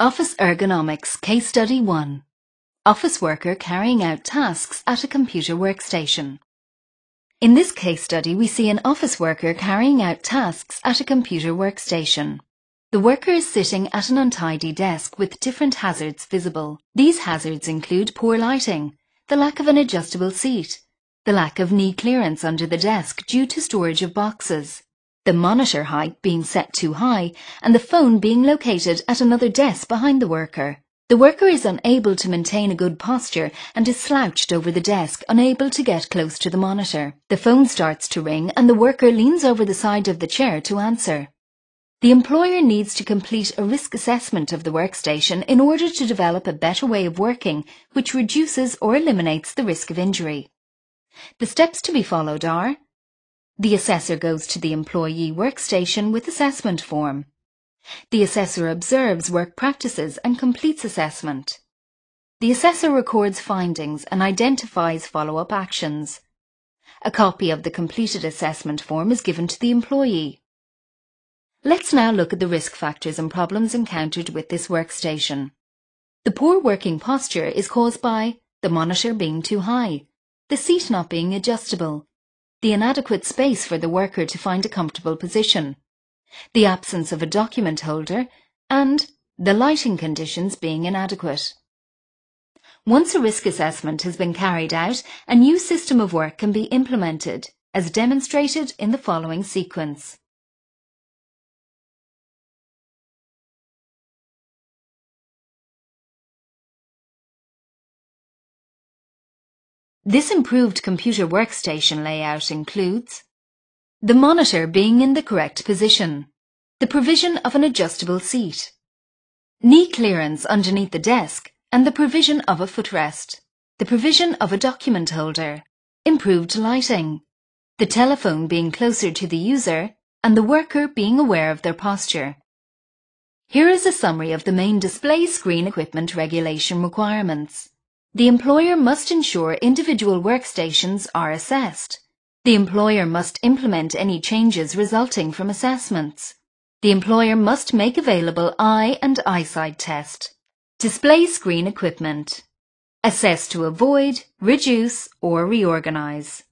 Office Ergonomics Case Study 1 Office Worker Carrying Out Tasks at a Computer Workstation In this case study we see an office worker carrying out tasks at a computer workstation. The worker is sitting at an untidy desk with different hazards visible. These hazards include poor lighting, the lack of an adjustable seat, the lack of knee clearance under the desk due to storage of boxes, the monitor height being set too high, and the phone being located at another desk behind the worker. The worker is unable to maintain a good posture and is slouched over the desk, unable to get close to the monitor. The phone starts to ring and the worker leans over the side of the chair to answer. The employer needs to complete a risk assessment of the workstation in order to develop a better way of working which reduces or eliminates the risk of injury. The steps to be followed are the assessor goes to the employee workstation with assessment form. The assessor observes work practices and completes assessment. The assessor records findings and identifies follow-up actions. A copy of the completed assessment form is given to the employee. Let's now look at the risk factors and problems encountered with this workstation. The poor working posture is caused by the monitor being too high, the seat not being adjustable, the inadequate space for the worker to find a comfortable position, the absence of a document holder, and the lighting conditions being inadequate. Once a risk assessment has been carried out, a new system of work can be implemented, as demonstrated in the following sequence. This improved computer workstation layout includes the monitor being in the correct position, the provision of an adjustable seat, knee clearance underneath the desk and the provision of a footrest, the provision of a document holder, improved lighting, the telephone being closer to the user and the worker being aware of their posture. Here is a summary of the main display screen equipment regulation requirements. The employer must ensure individual workstations are assessed. The employer must implement any changes resulting from assessments. The employer must make available eye and eyesight test. Display screen equipment. Assess to avoid, reduce or reorganize.